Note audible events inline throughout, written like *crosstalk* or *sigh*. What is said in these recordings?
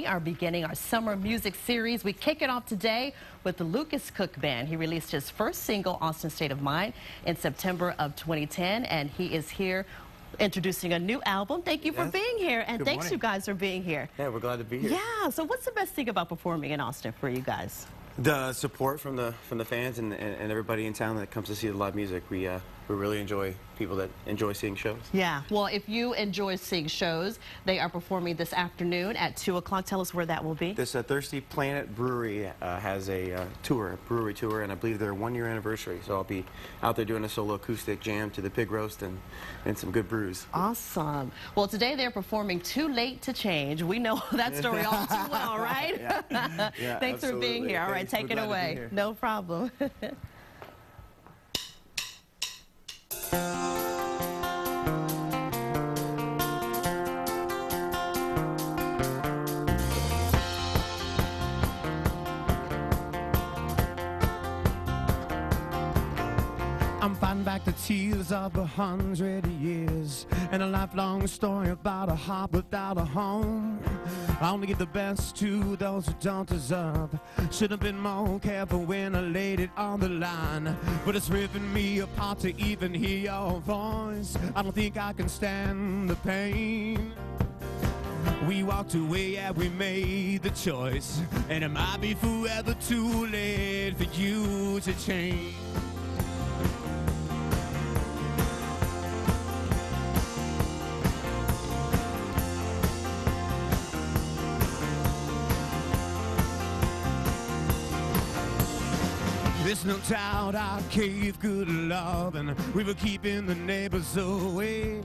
We are beginning our summer music series. We kick it off today with the Lucas Cook Band. He released his first single, Austin State of Mind, in September of 2010, and he is here introducing a new album. Thank you for being here, and Good thanks morning. you guys for being here. Yeah, we're glad to be here. Yeah, so what's the best thing about performing in Austin for you guys? The support from the from the fans and, and, and everybody in town that comes to see the live music. We uh, we really enjoy people that enjoy seeing shows. Yeah, well, if you enjoy seeing shows, they are performing this afternoon at 2 o'clock. Tell us where that will be. This uh, Thirsty Planet Brewery uh, has a uh, tour, a brewery tour, and I believe their one year anniversary. So I'll be out there doing a solo acoustic jam to the pig roast and, and some good brews. Awesome. Well, today they're performing Too Late to Change. We know *laughs* that story all too well, *laughs* right? Yeah, *laughs* Thanks for being here. All right, Thanks. We're take it glad to be away. No problem. Thank you. I'm fighting back the tears of a hundred years and a lifelong story about a heart without a home. I only give the best to those who don't deserve. Should have been more careful when I laid it on the line, but it's ripping me apart to even hear your voice. I don't think I can stand the pain. We walked away and we made the choice, and it might be forever too late for you to change. There's no doubt I gave good love and we were keeping the neighbors away.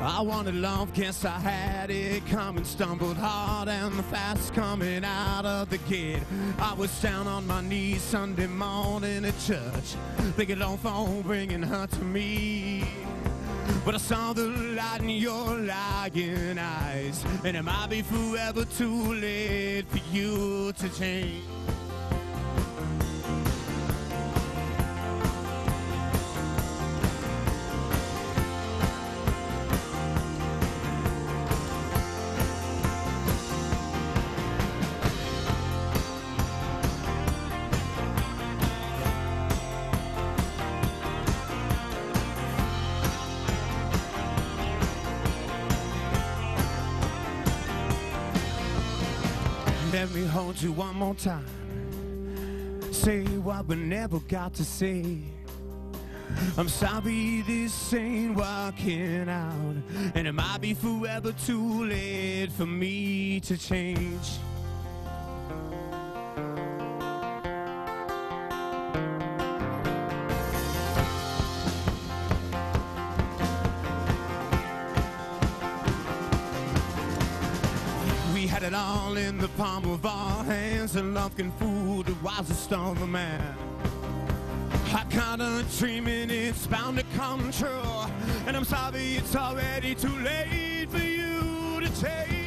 I wanted love, guess I had it coming, stumbled hard and fast coming out of the gate. I was down on my knees Sunday morning at church, thinking long for bringing her to me. But I saw the light in your lying eyes, and it might be forever too late for you to change. Let me hold you one more time. Say what we never got to say. I'm sorry this ain't working out, and it might be forever too late for me to change. It all in the palm of our hands, and love can fool the wisest of a man. I got a dream and it's bound to come true, and I'm sorry it's already too late for you to take.